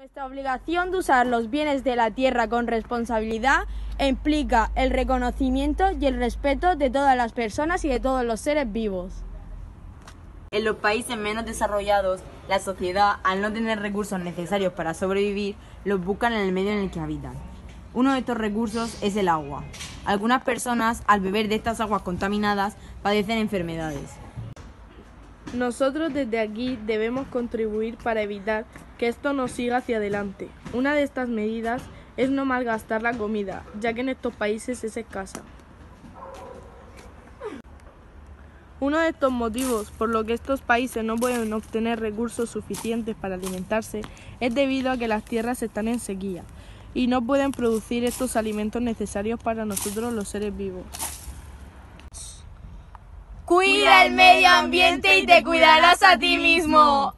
Nuestra obligación de usar los bienes de la tierra con responsabilidad implica el reconocimiento y el respeto de todas las personas y de todos los seres vivos. En los países menos desarrollados, la sociedad, al no tener recursos necesarios para sobrevivir, los buscan en el medio en el que habitan. Uno de estos recursos es el agua. Algunas personas, al beber de estas aguas contaminadas, padecen enfermedades. Nosotros desde aquí debemos contribuir para evitar que esto no siga hacia adelante. Una de estas medidas es no malgastar la comida, ya que en estos países es escasa. Uno de estos motivos por lo que estos países no pueden obtener recursos suficientes para alimentarse es debido a que las tierras están en sequía y no pueden producir estos alimentos necesarios para nosotros los seres vivos. Cuida el medio ambiente y te cuidarás a ti mismo.